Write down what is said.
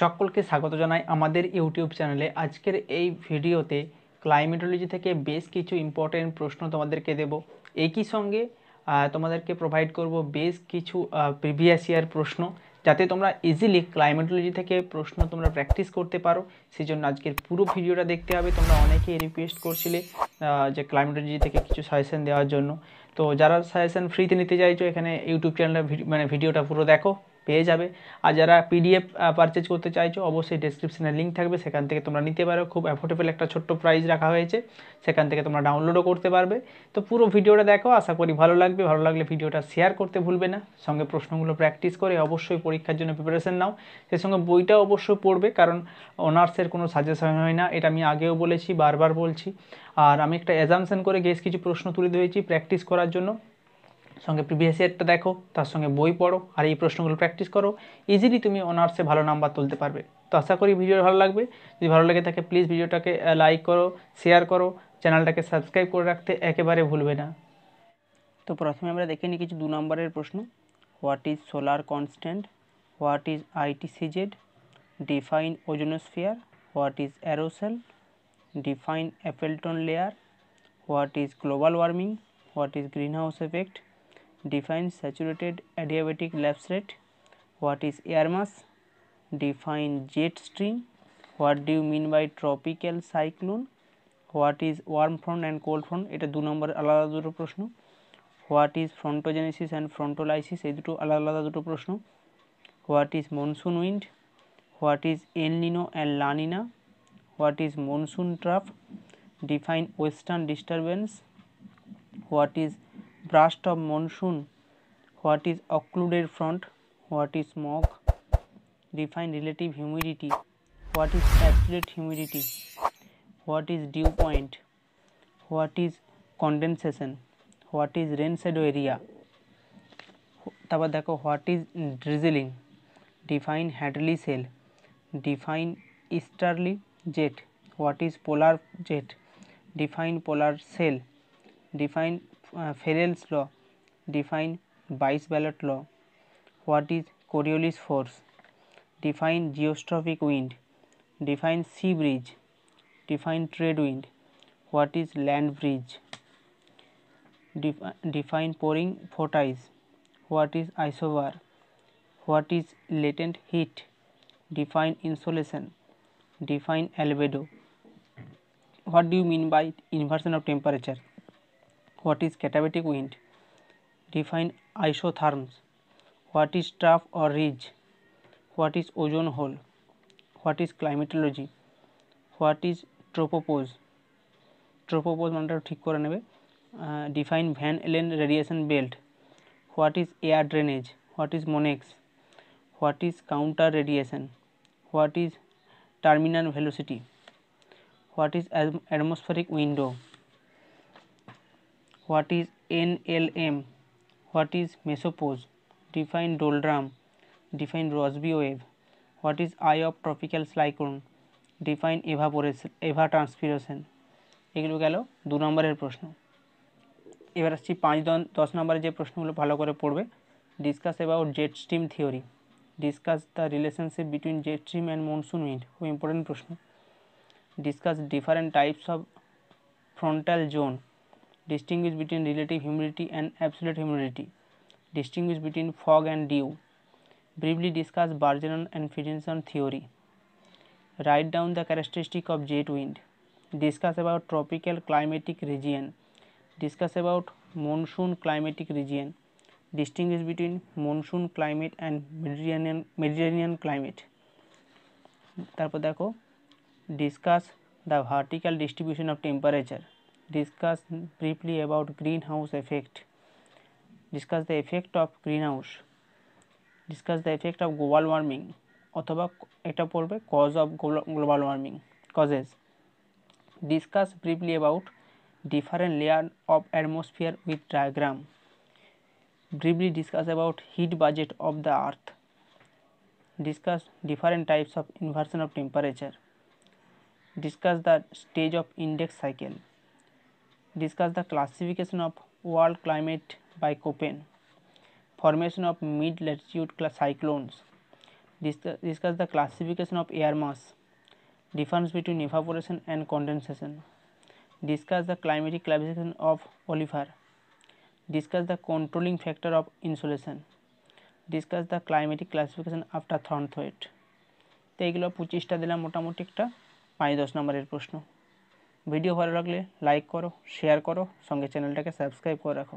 সকলকে স্বাগত জানাই আমাদের ইউটিউব চ্যানেলে। আজকের এই ভিডিওতে ক্লাইমেটোলজি থেকে বেশ কিছু ইম্পর্টেন্ট প্রশ্ন তোমাদেরকে দেব। একই সঙ্গে তোমাদেরকে প্রোভাইড করব বেশ কিছু প্রিভিয়াস ইয়ার প্রশ্ন, যাতে তোমরা ইজিলি ক্লাইমেটোলজি থেকে প্রশ্ন তোমরা প্র্যাকটিস করতে পারো। সেই জন্য আজকের পুরো ভিডিওটা দেখতে হবে। তোমরা অনেকেই রিকোয়েস্ট করছিলে যে ক্লাইমেটোলজি থেকে কিছু সাজেশন দেওয়ার জন্য। তো যারা সাজেশন ফ্রিতে নিতে চাইছো, এখানে ইউটিউব চ্যানেলে মানে ভিডিওটা পুরো দেখো। পেয়ে যাবে। আর যারা পিডিএফ পারচেজ করতে চাইছো, অবশ্যই ডেসক্রিপশনে লিঙ্ক থাকবে। সেখান থেকে তোমরা নিতে পারো। খুব অ্যাফোর্ডেবল একটা ছোট্ট প্রাইস রাখা হয়েছে। সেখান থেকে তোমরা ডাউনলোডও করতে পারবে। তো পুরো ভিডিওটা দেখো। আশা করি ভালো লাগবে। ভালো লাগলে ভিডিওটা শেয়ার করতে ভুলবে না। সঙ্গে প্রশ্নগুলো প্র্যাকটিস করে অবশ্যই পরীক্ষার জন্য প্রিপারেশন নাও। সেই সঙ্গে বইটাও অবশ্যই পড়বে। কারণ অনার্সের কোনো সাজেশন হয় না। এটা আমি আগেও বলেছি, বারবার বলছি। আর আমি একটা অ্যাজামশন করে বেশ কিছু প্রশ্ন তুলে ধরেছি প্র্যাকটিস করার জন্য। সঙ্গে প্রিভিয়াস ইয়ারটা দেখো, তার সঙ্গে বই পড়ো, আর এই প্রশ্নগুলো প্র্যাকটিস করো। ইজিলি তুমি অনার্সে ভালো নাম্বার তুলতে পারবে। তো আশা করি ভিডিও ভালো লাগবে। যদি ভালো লাগে থাকে প্লিজ ভিডিওটাকে লাইক করো শেয়ার করো চ্যানেলটাকে সাবস্ক্রাইব করে রাখতে একেবারে ভুলবে না। তো প্রথমে আমরা দেখে নিই কিছু দু নম্বরের প্রশ্ন। What is solar constant what is ITCZ define ozonosphere what is aerosol define Appleton layer what is global warming what is greenhouse effect define saturated adiabatic lapse rate what is air mass? Define jet stream. What do you mean by tropical cyclone? What is warm front and cold front? এটা দু নম্বর আলাদা দুটো প্রশ্ন। What is frontogenesis and frontolysis এই দুটো আলাদা আলাদা দুটো প্রশ্ন। What is monsoon wind what is El Nino and La Nina what is monsoon trough define western disturbance what is burst of monsoon what is occluded front what is smog define relative humidity what is absolute humidity what is dew point what is condensation what is rain shadow area তারপর দেখো what is drizzling define Hadley cell define easterly jet what is polar jet define polar cell define uh, law define Bayes ballot law. What is Coriolis force? Define geostrophic wind. Define sea bridge define trade wind. What is land bridge Defi define pouring vortice what is isobar what is latent heat? Define insolation. Define albedo. What do you mean by inversion of temperature what is katabatic wind define isotherms what is trough or ridge what is ozone hole what is climatology what is tropopause tropopause মানটা ঠিক করে নেবে define Van Allen radiation belt what is air drainage what is MONEX what is counter radiation what is terminal velocity what is atmospheric window what is NLM what is mesopause define doldrum define Rossby wave what is eye of tropical cyclone define eva evapotranspiration এগুলো গেল দু নম্বরের প্রশ্ন। এবার আসছি পাঁচ দশ নম্বরের যে প্রশ্নগুলো ভালো করে পড়বে discuss about jet stream theory discuss the relationship between jet stream and monsoon wind খুব ইম্পর্টেন্ট প্রশ্ন। Discuss different types of frontal zone distinguish between relative humidity and absolute humidity, distinguish between fog and dew, briefly discuss Bergeron and Finlayson theory, write down the characteristic of jet wind, discuss about tropical climatic region, discuss about monsoon climatic region, distinguish between monsoon climate and Mediterranean, Mediterranean climate. তারপর দেখো discuss the vertical distribution of temperature discuss briefly about greenhouse effect discuss the effect of greenhouse discuss the effect of global warming অথবা এটা পড়বে cause of global warming causes discuss briefly about different layer of atmosphere with diagram briefly discuss about heat budget of the earth discuss different types of inversion of temperature discuss the stage of index cycle discuss the classification of world climate by Köppen, formation of mid-latitude cyclones, discuss, the classification of air mass difference between evaporation and condensation discuss the climatic classification of oliver discuss the controlling factor of insolation discuss the climatic classification after থর্নথোয়েট তো এইগুলো পঁচিশটা দিলাম মোটামুটি একটা পাঁচ দশ নম্বরের প্রশ্ন ভিডিও ভালো লাগলে লাইক করো শেয়ার করো সঙ্গে চ্যানেলটাকে সাবস্ক্রাইব করে রাখো।